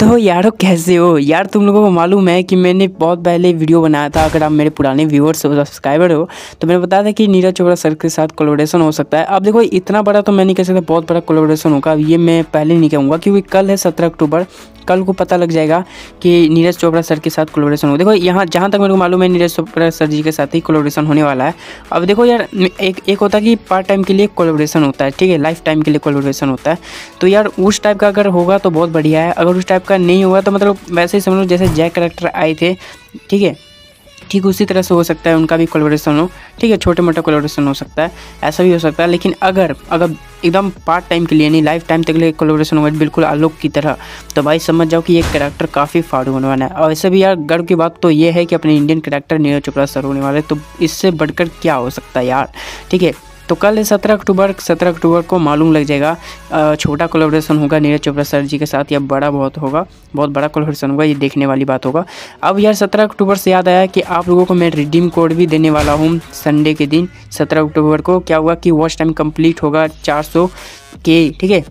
तो यारो कैसे हो? यार तुम लोगों को मालूम है कि मैंने बहुत पहले वीडियो बनाया था। अगर आप मेरे पुराने व्यूअर्स हो सब्सक्राइबर हो तो मैंने बताया था कि नीरज चोपड़ा सर के साथ कोलोब्रेशन हो सकता है। अब देखो, इतना बड़ा तो मैं नहीं कह सकता, बहुत बड़ा कोलोब्रेशन होगा। ये मैं पहले नहीं कहूँगा, क्योंकि कल है सत्रह अक्टूबर। कल को पता लग जाएगा कि नीरज चोपड़ा सर के साथ कोलोब्रेशन हो। देखो, यहाँ, जहाँ तक मेरे को मालूम है, नीरज चोपड़ा सर जी के साथ ही कोलोब्रेशन होने वाला है। अब देखो यार, एक एक होता है कि पार्ट टाइम के लिए कोलोब्रेशन होता है, ठीक है? लाइफ टाइम के लिए कोलोब्रेशन होता है। तो यार, उस टाइप का अगर होगा तो बहुत बढ़िया है। अगर उस टाइप का नहीं होगा तो मतलब वैसे ही समझ लो जैसे जैक करेक्टर आए थे, ठीक है? ठीक उसी तरह से हो सकता है, उनका भी कोलोब्रेशन हो, ठीक है? छोटे मोटे कोलोब्रेशन हो सकता है, ऐसा भी हो सकता है, लेकिन अगर अगर एकदम पार्ट टाइम के लिए नहीं लाइफ टाइम तक लिए कोलोब्रेशन होगा, बिल्कुल आलोक की तरह तो भाई समझ जाओ कि ये करेक्टर काफ़ी फाड़ू होने वाला है। और वैसे भी यार, गर्व की बात तो ये है कि अपने Indian character Neeraj Chopra sir होने वाले तो इससे बढ़कर क्या हो सकता है यार, ठीक है? तो कल है सत्रह अक्टूबर सत्रह अक्टूबर को मालूम लग जाएगा छोटा कोलोब्रेशन होगा नीरज चोपड़ा सर जी के साथ, या बड़ा बहुत होगा, बहुत बड़ा कोलोब्रेशन होगा, ये देखने वाली बात होगा। अब यार सत्रह अक्टूबर से याद आया कि आप लोगों को मैं रिडीम कोड भी देने वाला हूँ संडे के दिन, सत्रह अक्टूबर को। क्या हुआ कि वॉच टाइम कंप्लीट होगा चार सौ के, ठीक है?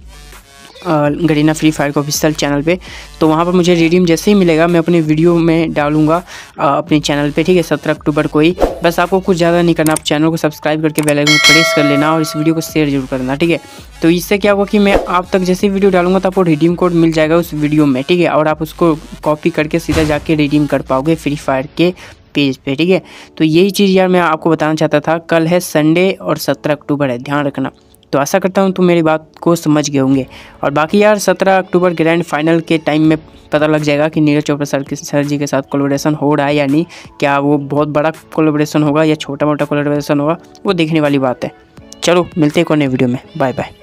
गरीना फ्री फायर के ऑफिशियल चैनल पे। तो वहाँ पर मुझे रिडीम जैसे ही मिलेगा, मैं अपने वीडियो में डालूँगा अपने चैनल पे, ठीक है? सत्रह अक्टूबर को ही। बस आपको कुछ ज़्यादा नहीं करना, आप चैनल को सब्सक्राइब करके बेल आइकन प्रेस कर लेना और इस वीडियो को शेयर ज़रूर करना, ठीक है? तो इससे क्या होगा कि मैं आप तक जैसे वीडियो डालूँगा तो आपको रिडीम कोड मिल जाएगा उस वीडियो में, ठीक है? और आप उसको कॉपी करके सीधा जाके रिडीम कर पाओगे फ्री फायर के पेज पे, ठीक है? तो यही चीज़ यार मैं आपको बताना चाहता था, कल है संडे और सत्रह अक्टूबर है, ध्यान रखना। तो आशा करता हूँ तुम मेरी बात को समझ गए होंगे। और बाकी यार, सत्रह अक्टूबर ग्रैंड फाइनल के टाइम में पता लग जाएगा कि नीरज चोपड़ा सर के सर जी के साथ कोलोब्रेशन हो रहा है या नहीं। क्या वो बहुत बड़ा कोलोब्रेशन होगा या छोटा मोटा कोलोब्रेशन होगा, वो देखने वाली बात है। चलो, मिलते हैं कोने वीडियो में। Bye bye